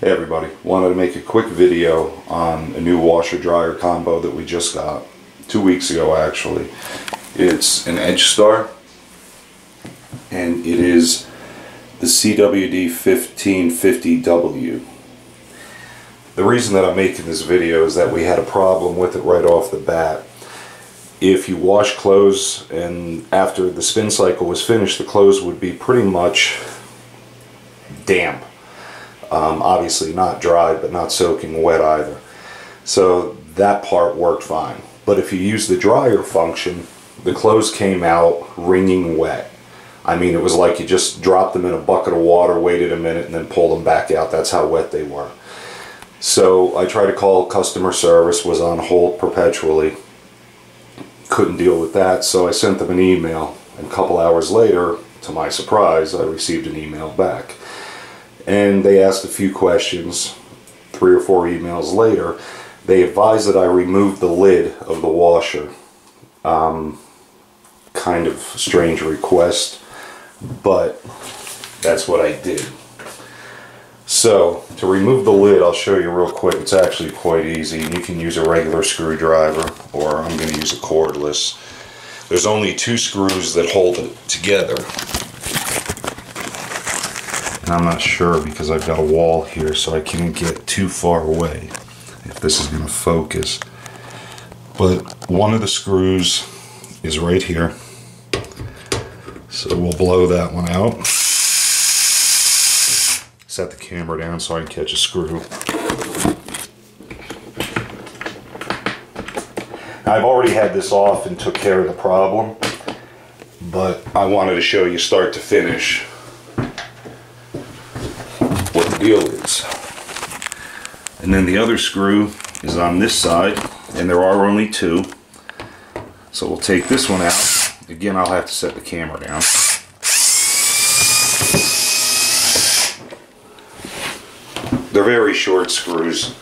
Hey everybody, wanted to make a quick video on a new washer dryer combo that we just got two weeks ago actually. It's an Edgestar and it is the CWD 1550W. The reason that I'm making this video is that we had a problem with it right off the bat. If you wash clothes and after the spin cycle was finished the clothes would be pretty much damp um, obviously not dry, but not soaking wet either. So that part worked fine. But if you use the dryer function, the clothes came out wringing wet. I mean, it was like you just dropped them in a bucket of water, waited a minute, and then pulled them back out. That's how wet they were. So I tried to call customer service, was on hold perpetually. Couldn't deal with that, so I sent them an email. And a couple hours later, to my surprise, I received an email back and they asked a few questions. Three or four emails later, they advised that I remove the lid of the washer. Um, kind of strange request, but that's what I did. So, to remove the lid, I'll show you real quick. It's actually quite easy. You can use a regular screwdriver, or I'm going to use a cordless. There's only two screws that hold it together. I'm not sure because I've got a wall here so I can't get too far away if this is going to focus. But one of the screws is right here. So we'll blow that one out. Set the camera down so I can catch a screw. I've already had this off and took care of the problem, but I wanted to show you start to finish deal is. And then the other screw is on this side, and there are only two. So we'll take this one out. Again, I'll have to set the camera down. They're very short screws,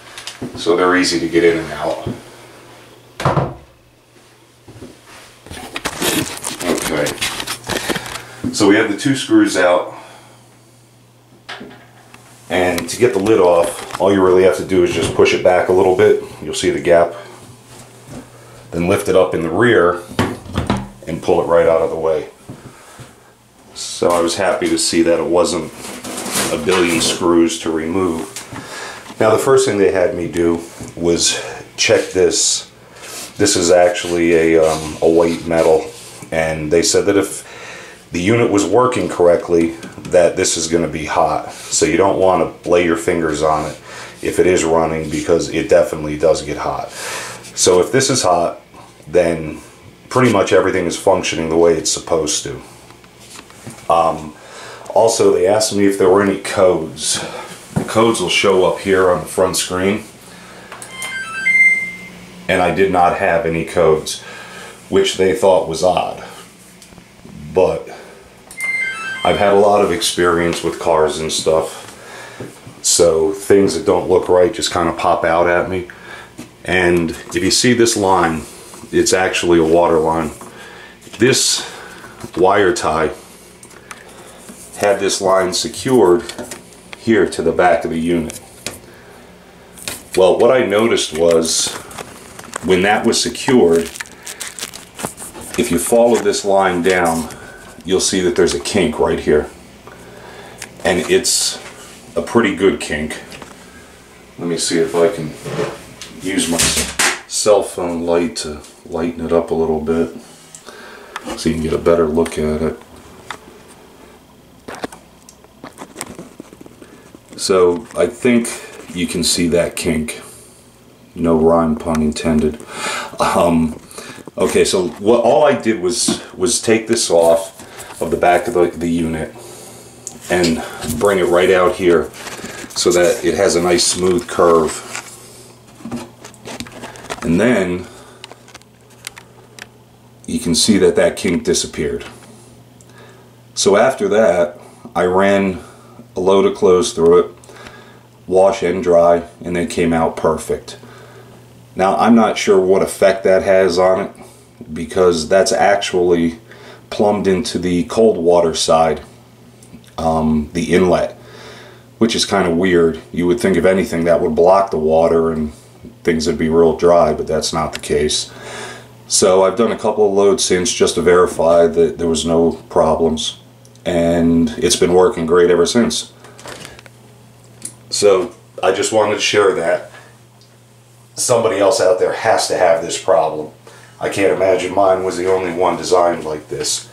so they're easy to get in and out. Okay. So we have the two screws out. And to get the lid off, all you really have to do is just push it back a little bit. You'll see the gap. Then lift it up in the rear and pull it right out of the way. So I was happy to see that it wasn't a billion screws to remove. Now the first thing they had me do was check this. This is actually a, um, a white metal and they said that if the unit was working correctly, that this is going to be hot. So you don't want to lay your fingers on it if it is running because it definitely does get hot. So if this is hot, then pretty much everything is functioning the way it's supposed to. Um, also, they asked me if there were any codes. The codes will show up here on the front screen. And I did not have any codes, which they thought was odd. But I've had a lot of experience with cars and stuff. So things that don't look right just kind of pop out at me. And if you see this line, it's actually a water line. This wire tie had this line secured here to the back of the unit. Well, what I noticed was when that was secured, if you follow this line down, you'll see that there's a kink right here. And it's a pretty good kink. Let me see if I can use my cell phone light to lighten it up a little bit so you can get a better look at it. So I think you can see that kink. No rhyme pun intended. Um, okay, so what all I did was was take this off of the back of the, the unit and bring it right out here so that it has a nice smooth curve. And then you can see that that kink disappeared. So after that, I ran a load of clothes through it, wash and dry, and they came out perfect. Now I'm not sure what effect that has on it because that's actually plumbed into the cold water side, um, the inlet. which is kind of weird. You would think of anything that would block the water and things would be real dry, but that's not the case. So I've done a couple of loads since just to verify that there was no problems and it's been working great ever since. So I just wanted to share that. Somebody else out there has to have this problem. I can't imagine mine was the only one designed like this.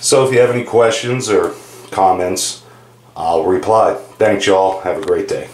So if you have any questions or comments, I'll reply. Thanks y'all. Have a great day.